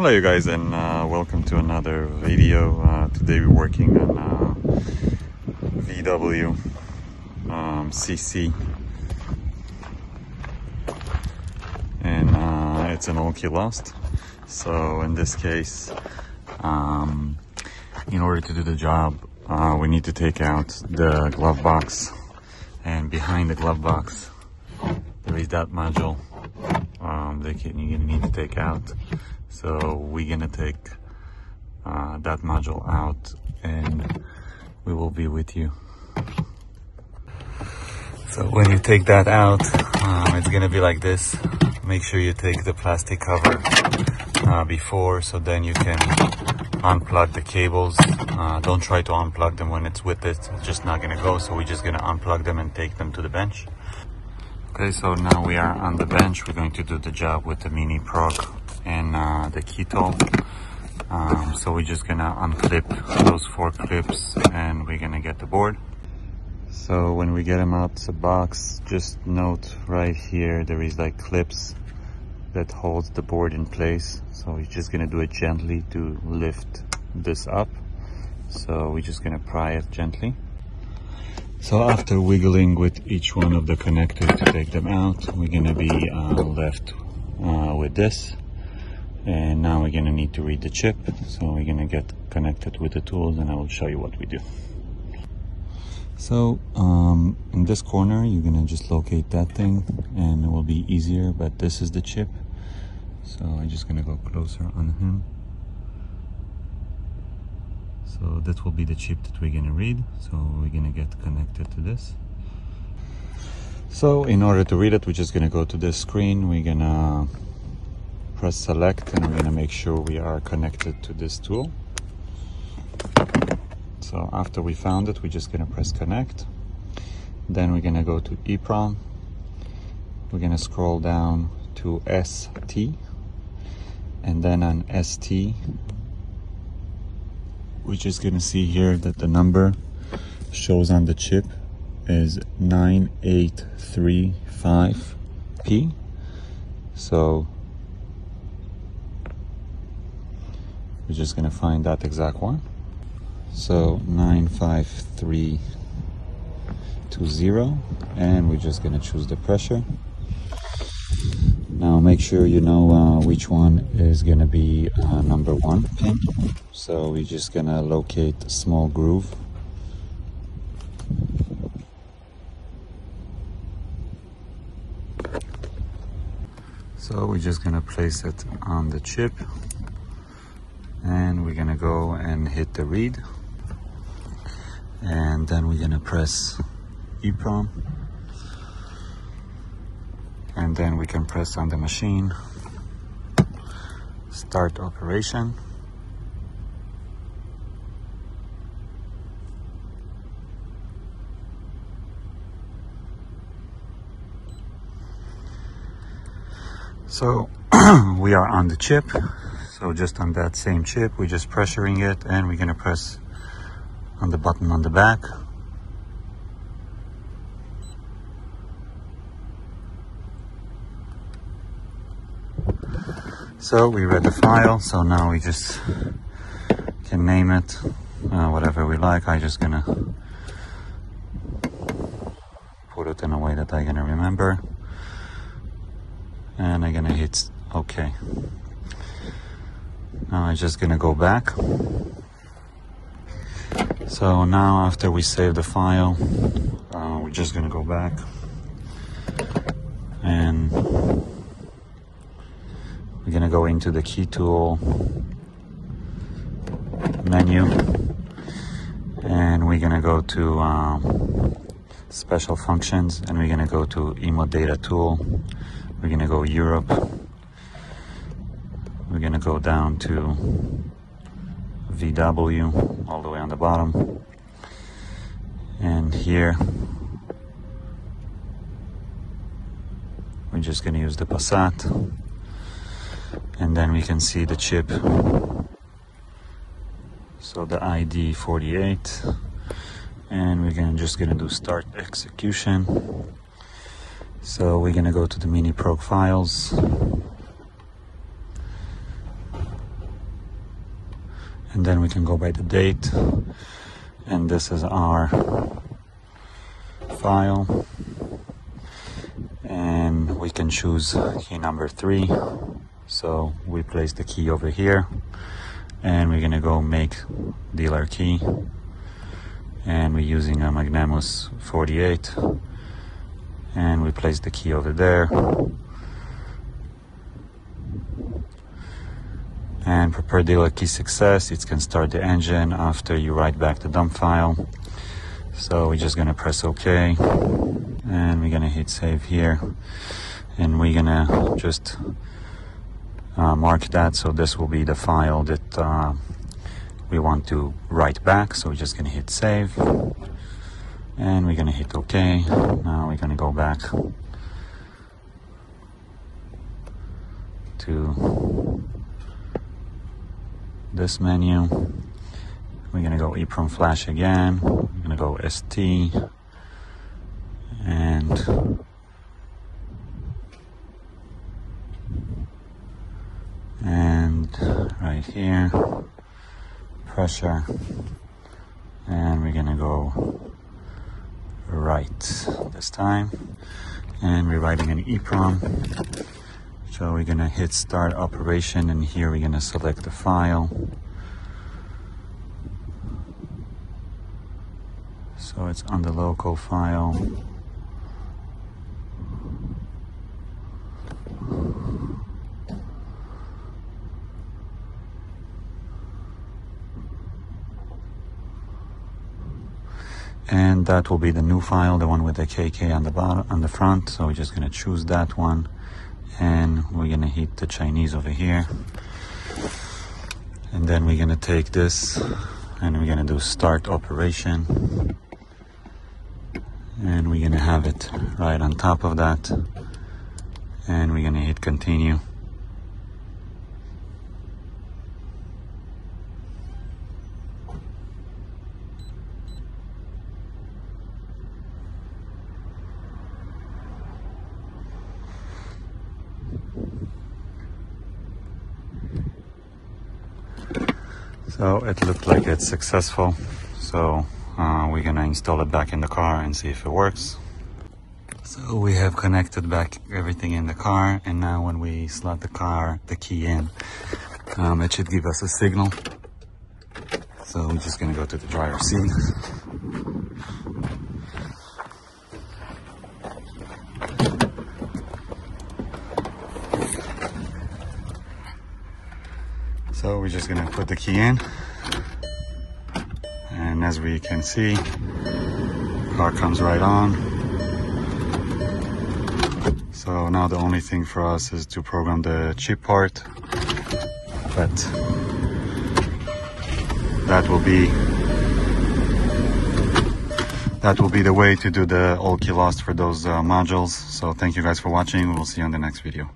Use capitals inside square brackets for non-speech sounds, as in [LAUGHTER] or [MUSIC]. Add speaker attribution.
Speaker 1: Hello you guys and uh, welcome to another video. Uh, today we're working on uh, VW um, CC and uh, it's an key lost. So in this case, um, in order to do the job, uh, we need to take out the glove box and behind the glove box there is that module um, that you're gonna need to take out. So we're gonna take uh, that module out and we will be with you. So when you take that out, um, it's gonna be like this. Make sure you take the plastic cover uh, before so then you can unplug the cables. Uh, don't try to unplug them when it's with it. It's just not gonna go. So we're just gonna unplug them and take them to the bench. Okay, so now we are on the bench. We're going to do the job with the Mini Prog and uh, the key tool. Um, so we're just gonna unclip those four clips and we're gonna get the board. So when we get them out the box, just note right here, there is like clips that holds the board in place. So we're just gonna do it gently to lift this up. So we're just gonna pry it gently. So after wiggling with each one of the connectors to take them out, we're gonna be uh, left uh, with this. And now we're gonna need to read the chip. So we're gonna get connected with the tools and I will show you what we do. So um, in this corner, you're gonna just locate that thing and it will be easier, but this is the chip. So I'm just gonna go closer on him. So that will be the chip that we're gonna read. So we're gonna get connected to this. So in order to read it, we're just gonna go to this screen. We're gonna press select and we're gonna make sure we are connected to this tool. So after we found it, we're just gonna press connect. Then we're gonna go to EEPROM. We're gonna scroll down to ST. And then on ST, we're just gonna see here that the number shows on the chip is 9835P. So we're just gonna find that exact one. So 95320 and we're just gonna choose the pressure. Now make sure you know uh, which one is gonna be uh, number one pin. So we're just gonna locate a small groove. So we're just gonna place it on the chip and we're gonna go and hit the read and then we're gonna press EEPROM and then we can press on the machine. Start operation. So [CLEARS THROAT] we are on the chip. So just on that same chip we're just pressuring it and we're gonna press on the button on the back So we read the file, so now we just can name it uh, whatever we like. I'm just gonna put it in a way that I'm gonna remember. And I'm gonna hit OK. Now I'm just gonna go back. So now after we save the file, uh, we're just gonna go back and we're gonna go into the key tool menu. And we're gonna go to um, special functions and we're gonna go to IMMO data tool. We're gonna go Europe. We're gonna go down to VW all the way on the bottom. And here we're just gonna use the Passat and then we can see the chip. So the ID 48 and we're gonna just gonna do start execution. So we're gonna go to the mini prog files. And then we can go by the date. And this is our file. And we can choose key number three so we place the key over here and we're gonna go make dealer key. And we're using a Megamos 48 and we place the key over there. And prepare dealer key success it can start the engine after you write back the dump file. So we're just gonna press ok and we're gonna hit save here. And we're gonna just uh, mark that so this will be the file that uh, we want to write back. So we're just gonna hit save and we're gonna hit OK now we're gonna go back to this menu. We're gonna go EEPROM flash again. We're gonna go ST and right here. Pressure. And we're gonna go right this time. And we're writing an EEPROM so we're gonna hit start operation and here we're gonna select the file. So it's on the local file and that will be the new file the one with the KK on the bottom on the front. So we're just going to choose that one. And we're going to hit the Chinese over here. And then we're going to take this and we're going to do start operation. And we're going to have it right on top of that. And we're going to hit continue So it looked like it's successful. So uh, we're gonna install it back in the car and see if it works. So we have connected back everything in the car and now when we slot the car, the key in, um, it should give us a signal. So we're just gonna go to the driver's seat. So we're just gonna put the key in. And as we can see, car comes right on. So now the only thing for us is to program the chip part. But that will be that will be the way to do the all key lost for those uh, modules. So thank you guys for watching. We'll see you on the next video.